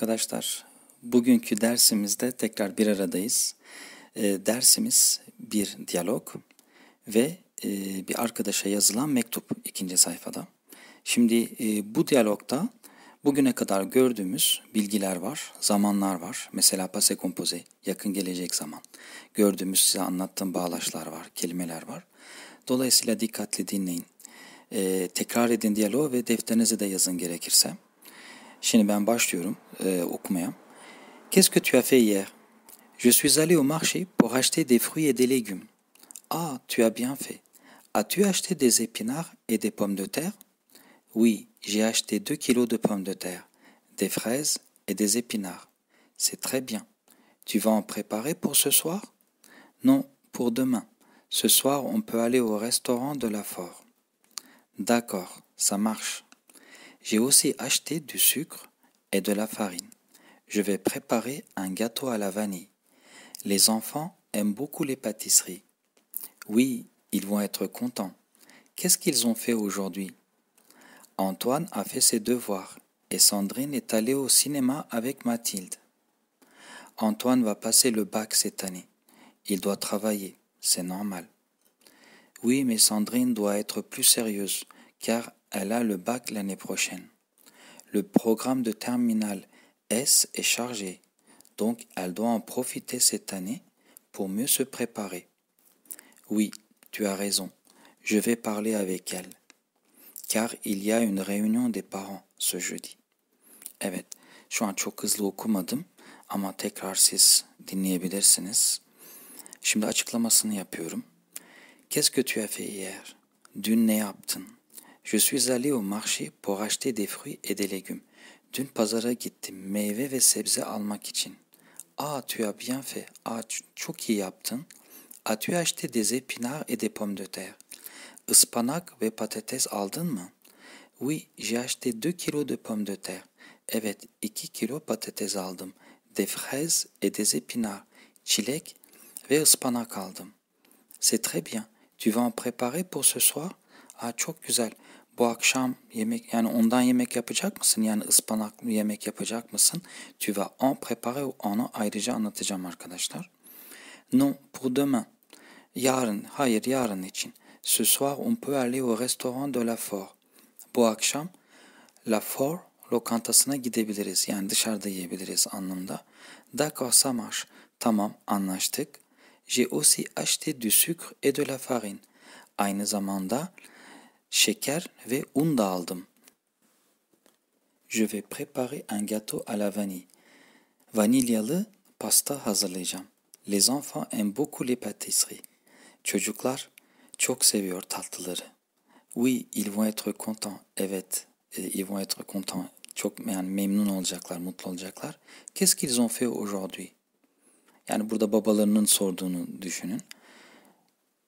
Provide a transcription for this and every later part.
arkadaşlar. Bugünkü dersimizde tekrar bir aradayız. E, dersimiz bir diyalog ve e, bir arkadaşa yazılan mektup ikinci sayfada. Şimdi e, bu diyalogda bugüne kadar gördüğümüz bilgiler var, zamanlar var. Mesela passé composé, yakın gelecek zaman. Gördüğümüz size anlattığım bağlaçlar var, kelimeler var. Dolayısıyla dikkatli dinleyin. E, tekrar edin diyaloğu ve defterinize de yazın gerekirse. Ben e. Qu'est-ce que tu as fait hier? Je suis allé au marché pour acheter des fruits et des légumes. Ah, tu as bien fait. As-tu acheté des épinards et des pommes de terre? Oui, j'ai acheté deux kilos de pommes de terre, des fraises et des épinards. C'est très bien. Tu vas en préparer pour ce soir? Non, pour demain. Ce soir, on peut aller au restaurant de la Fort. D'accord, ça marche. J'ai aussi acheté du sucre et de la farine. Je vais préparer un gâteau à la vanille. Les enfants aiment beaucoup les pâtisseries. Oui, ils vont être contents. Qu'est-ce qu'ils ont fait aujourd'hui? Antoine a fait ses devoirs et Sandrine est allée au cinéma avec Mathilde. Antoine va passer le bac cette année. Il doit travailler, c'est normal. Oui, mais Sandrine doit être plus sérieuse, car elle a le bac l'année prochaine. Le programme de terminale S est chargé, donc elle doit en profiter cette année pour mieux se préparer. Oui, tu as raison, je vais parler avec elle, car il y a une réunion des parents ce jeudi. Evet, şu an çok hızlı okumadım ama tekrar siz dinleyebilirsiniz. Şimdi açıklamasını yapıyorum. Qu'est-ce que tu as fait hier? Dün ne? Je suis allé au marché pour acheter des fruits et des légumes. Dün pazara gittim meyve ve sebze almak için. Ah, tu as bien fait. Ah, çok iyi yaptın. As-tu acheté des épinards et des pommes de terre? Ispanak ve patates aldın mı? Oui, j'ai acheté 2 kilos de pommes de terre. Evet, 2 kilo patates aldım. Des fraises et des épinards. Çilek ve ıspanak aldım. C'est très bien. Tu vas en préparer pour ce soir? Ah, çok güzel bu akşam yemek yani ondan yemek yapacak mısın? Yani ıspanaklı yemek yapacak mısın? Tu vas en préparer onu ayrıca anlatacağım arkadaşlar. Non, pour demain. Yarın, hayır yarın için. Ce soir on peut aller au restaurant de la Fort. Bu akşam La Fort lokantasına gidebiliriz. Yani dışarıda yiyebiliriz anlamda. D'accord, ça marche. Tamam, anlaştık. J'ai aussi acheté du sucre et de la farine. Aynı zamanda şeker ve un da aldım. Je vais préparer un gâteau à la vanille. Vanilyalı pasta hazırlayacağım. Les enfants aiment beaucoup les pâtisseries. Çocuklar çok seviyor tatlıları. Oui, ils vont être contents. Evet, e, ils vont être contents. Çok yani memnun olacaklar, mutlu olacaklar. Qu'est-ce qu'ils ont fait aujourd'hui? Yani burada babalarının sorduğunu düşünün.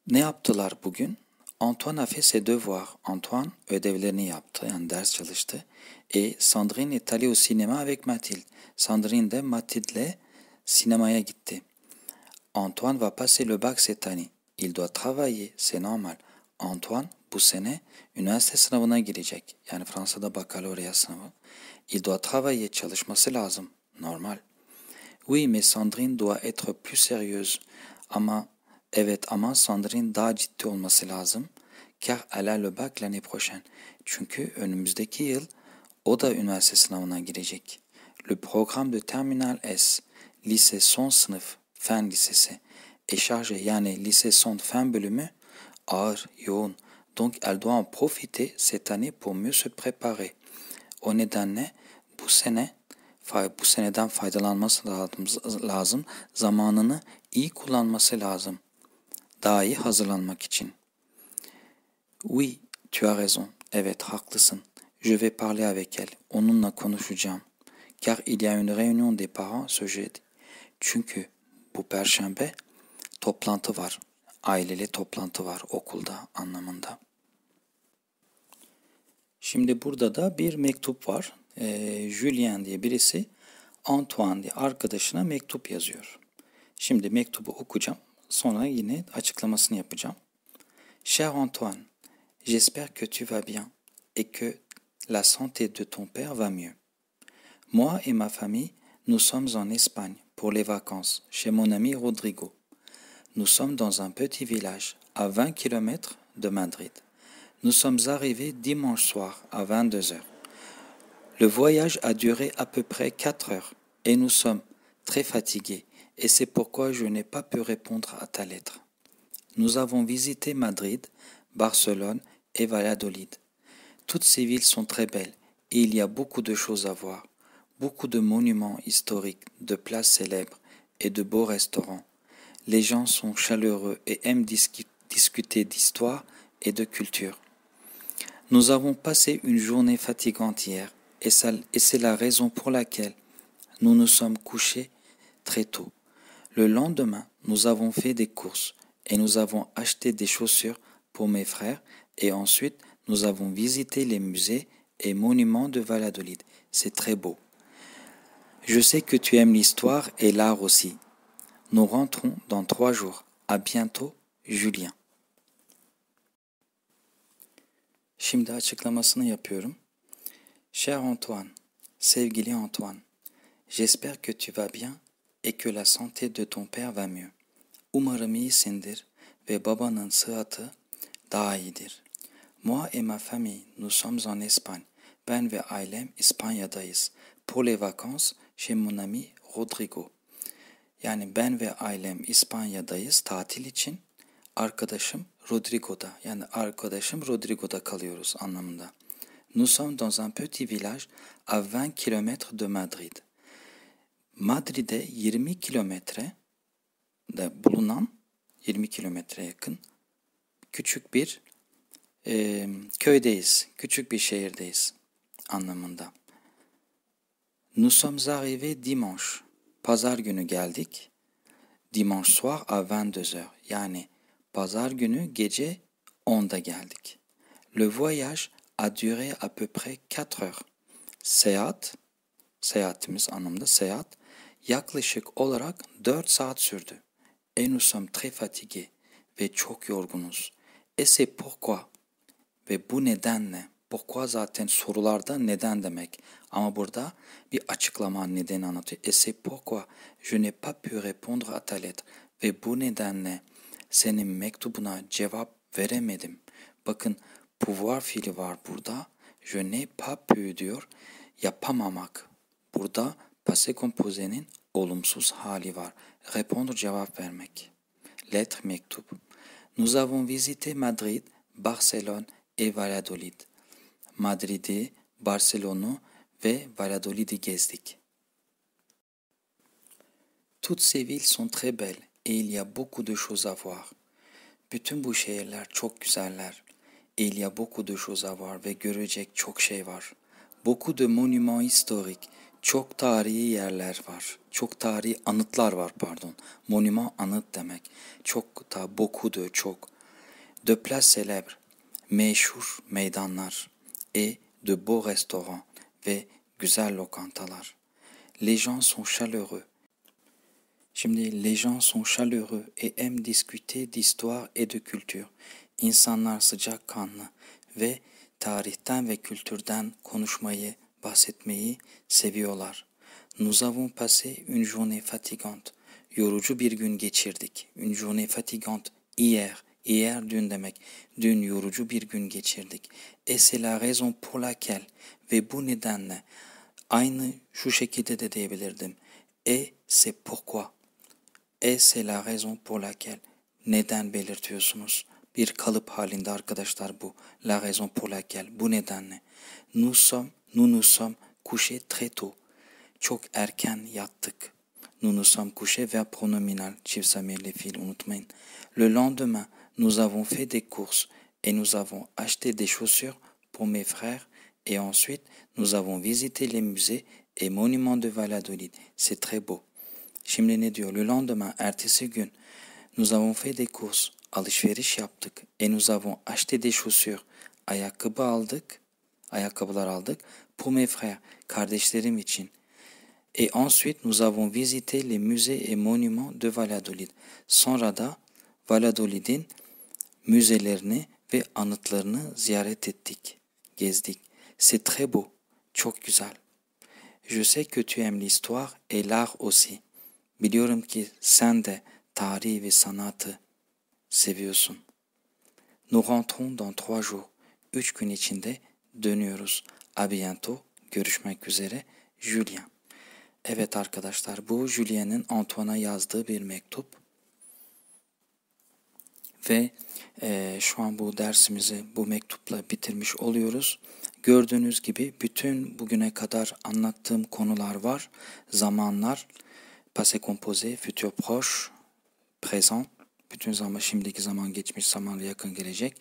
Ne yaptılar bugün? Antoine a fait ses devoirs. Antoine ödevlerini yaptı, yani ders çalıştı. Et Sandrine est allée au cinéma avec Mathilde. Sandrine de Mathilde'le sinemaya gitti. Antoine va passer le bac cette année. Il doit travailler, c'est normal. Antoine bu sene üniversite sınavına girecek. Yani Fransa'da bakalorya sınavı. Il doit travailler, çalışması lazım. Normal. Oui, mais Sandrine doit être plus sérieuse. Ama Evet ama Sandrine daha ciddi olması lazım. Car elle a le bac l'année prochaine. Çünkü önümüzdeki yıl o da üniversite sınavına girecek. Le programme de terminal S, lise son sınıf, fen lisesi, chargé yani lise son fen bölümü ağır, yoğun. Donc elle doit en profiter cette année pour mieux se préparer. O nedenle bu sene bu seneden faydalanması lazım, zamanını iyi kullanması lazım daha iyi hazırlanmak için. Oui, tu as raison. Evet, haklısın. Je vais parler avec elle. Onunla konuşacağım. Car il y a une réunion des parents ce jeudi. Çünkü bu perşembe toplantı var. Aileli toplantı var okulda anlamında. Şimdi burada da bir mektup var. Ee, Julien diye birisi Antoine diye arkadaşına mektup yazıyor. Şimdi mektubu okuyacağım. Cher Antoine, j'espère que tu vas bien et que la santé de ton père va mieux. Moi et ma famille, nous sommes en Espagne pour les vacances chez mon ami Rodrigo. Nous sommes dans un petit village à 20 km de Madrid. Nous sommes arrivés dimanche soir à 22 heures. Le voyage a duré à peu près 4 heures et nous sommes très fatigués et c'est pourquoi je n'ai pas pu répondre à ta lettre. Nous avons visité Madrid, Barcelone et Valladolid. Toutes ces villes sont très belles et il y a beaucoup de choses à voir, beaucoup de monuments historiques, de places célèbres et de beaux restaurants. Les gens sont chaleureux et aiment discuter d'histoire et de culture. Nous avons passé une journée fatigante hier et, c'est la raison pour laquelle nous nous sommes couchés très tôt. Le lendemain, nous avons fait des courses et nous avons acheté des chaussures pour mes frères et ensuite nous avons visité les musées et monuments de Valladolid. C'est très beau. Je sais que tu aimes l'histoire et l'art aussi. Nous rentrons dans trois jours. À bientôt, Julien. Şimdi açıklamasını yapıyorum. Cher Antoine, sevgili Antoine, j'espère que tu vas bien et que la santé de ton père va mieux. Umarım iyisindir ve babanın sıhhati daha iyidir. Moi et ma famille, nous sommes en Espagne. Ben ve ailem İspanya'dayız. Pour les vacances chez mon ami Rodrigo. Yani ben ve ailem İspanya'dayız tatil için. Arkadaşım Rodrigo'da yani arkadaşım Rodrigo'da kalıyoruz anlamında. Nous sommes dans un petit village à 20 km de Madrid. Madrid'e 20 kilometre de bulunan 20 kilometre yakın küçük bir e, köydeyiz, küçük bir şehirdeyiz anlamında. Nous sommes arrivés dimanche. Pazar günü geldik. Dimanche soir à 22h. Yani pazar günü gece 10'da geldik. Le voyage a duré à peu près 4 heures. Seyahat, seyahatimiz anlamda seyahat yaklaşık olarak 4 saat sürdü. Et nous sommes très fatigués ve çok yorgunuz. Et c'est pourquoi ve bu nedenle pourquoi zaten sorularda neden demek. Ama burada bir açıklama nedeni anlatıyor. Et c'est pourquoi je n'ai pas pu répondre à ta lettre. Ve bu nedenle senin mektubuna cevap veremedim. Bakın pouvoir fiili var burada. Je n'ai pas pu diyor. Yapamamak. Burada passé composé'nin olumsuz hali var. Répondre cevap vermek. Lettre mektup. Nous avons visité Madrid, Barcelone et Valladolid. Madrid'i, Barcelona'u ve Valladolid'i gezdik. Toutes ces villes sont très belles et il y a beaucoup de choses à voir. Bütün bu şehirler çok güzeller. Et il y a beaucoup de choses à voir ve görecek çok şey var. Beaucoup de monuments historiques. Çok tarihi yerler var. Çok tarihi anıtlar var pardon. Monument anıt demek. Çok ta beaucoup de çok. De places célèbres. Meşhur meydanlar et de beaux restaurants ve güzel lokantalar. Les gens sont chaleureux. Şimdi les gens sont chaleureux et aiment discuter d'histoire et de culture. İnsanlar sıcakkanlı ve tarihten ve kültürden konuşmayı, bahsetmeyi seviyorlar. Nous avons passé une journée fatigante. Yorucu bir gün geçirdik. Une journée fatigante hier Hier dün demek. Dün yorucu bir gün geçirdik. Et c'est la raison pour laquelle ve bu nedenle aynı şu şekilde de diyebilirdim. Et c'est pourquoi. Et c'est la raison pour laquelle. Neden belirtiyorsunuz? Bir kalıp halinde arkadaşlar bu. La raison pour laquelle. Bu nedenle. Nous sommes, nous nous sommes couchés très tôt. Nous nous sommes couchés vers pronominal. Le lendemain, nous avons fait des courses et nous avons acheté des chaussures pour mes frères et ensuite nous avons visité les musées et monuments de Valladolid. C'est très beau. Le lendemain, ertesi nous avons fait des courses, alışveriş yaptık et nous avons acheté des chaussures. Ayakkabı aldık, ayakkabılar aldık pour mes frères, kardeşlerim için. Et ensuite nous avons visité les musées et monuments de Valladolid. Sonra da Valladolid'in müzelerini ve anıtlarını ziyaret ettik, gezdik. C'est très beau, çok güzel. Je sais que tu aimes l'histoire et l'art aussi. Biliyorum ki sen de tarihi ve sanatı seviyorsun. Nous rentrons dans trois jours. Üç gün içinde dönüyoruz. A bientôt. Görüşmek üzere. Julien. Evet arkadaşlar bu Julien'in Antoine'a yazdığı bir mektup. Ve e, şu an bu dersimizi bu mektupla bitirmiş oluyoruz. Gördüğünüz gibi bütün bugüne kadar anlattığım konular var. Zamanlar, passé composé, futur proche, présent, bütün zaman şimdiki zaman geçmiş zamanla yakın gelecek.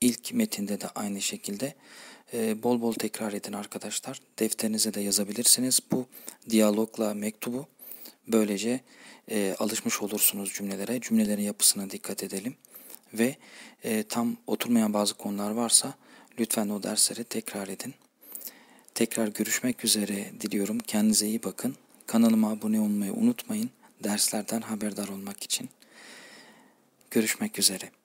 İlk metinde de aynı şekilde e, bol bol tekrar edin arkadaşlar. Defterinize de yazabilirsiniz. Bu diyalogla mektubu böylece e, alışmış olursunuz cümlelere. Cümlelerin yapısına dikkat edelim. Ve e, tam oturmayan bazı konular varsa lütfen o dersleri tekrar edin. Tekrar görüşmek üzere diliyorum. Kendinize iyi bakın. Kanalıma abone olmayı unutmayın. Derslerden haberdar olmak için. Görüşmek üzere.